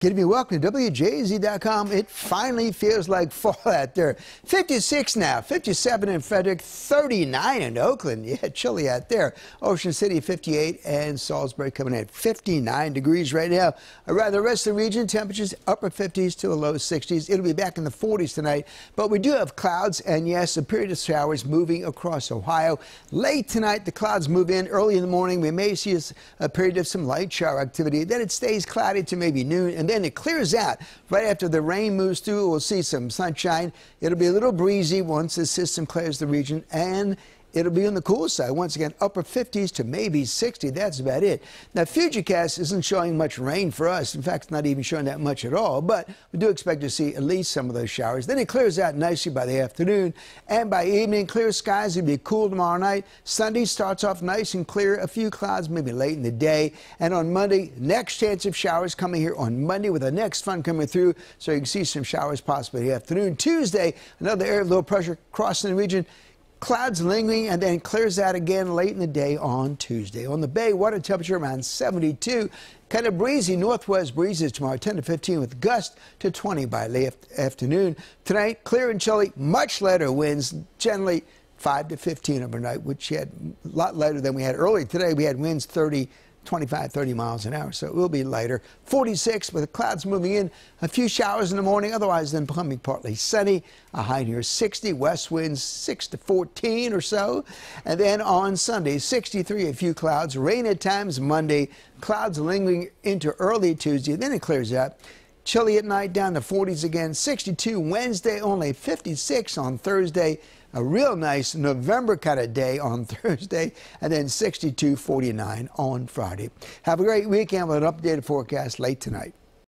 Good me welcome to WJZ.com. It finally feels like fall out there. 56 now, 57 in Frederick, 39 in Oakland. Yeah, chilly out there. Ocean City, 58, and Salisbury coming in at 59 degrees right now. Around the rest of the region, temperatures upper 50s to the low 60s. It'll be back in the 40s tonight, but we do have clouds, and yes, a period of showers moving across Ohio. Late tonight, the clouds move in. Early in the morning, we may see a period of some light shower activity. Then it stays cloudy to maybe noon, and then it clears out. Right after the rain moves through, we'll see some sunshine. It'll be a little breezy once the system clears the region, and It'll be on the cool side. Once again, upper 50s to maybe 60. That's about it. Now, Futurecast isn't showing much rain for us. In fact, it's not even showing that much at all. But we do expect to see at least some of those showers. Then it clears out nicely by the afternoon. And by evening, clear skies. It'll be cool tomorrow night. Sunday starts off nice and clear. A few clouds maybe late in the day. And on Monday, next chance of showers coming here on Monday with the next front coming through. So you can see some showers possibly in the afternoon. Tuesday, another area of low pressure crossing the region. Clouds lingering and then clears out again late in the day on Tuesday. On the bay, water temperature around 72. Kind of breezy northwest breezes tomorrow, 10 to 15 with gust to 20 by late afternoon. Tonight, clear and chilly, much lighter winds, generally 5 to 15 overnight, which had a lot lighter than we had early today. We had winds 30 25, 30 miles an hour, so it will be lighter. 46 with the clouds moving in, a few showers in the morning, otherwise then becoming partly sunny. A high near 60, west winds 6 to 14 or so. And then on Sunday, 63, a few clouds, rain at times Monday, clouds lingering into early Tuesday, then it clears up. Chilly at night, down to 40s again. 62 Wednesday, only 56 on Thursday. A real nice November kind of day on Thursday, and then 62 49 on Friday. Have a great weekend with an updated forecast late tonight.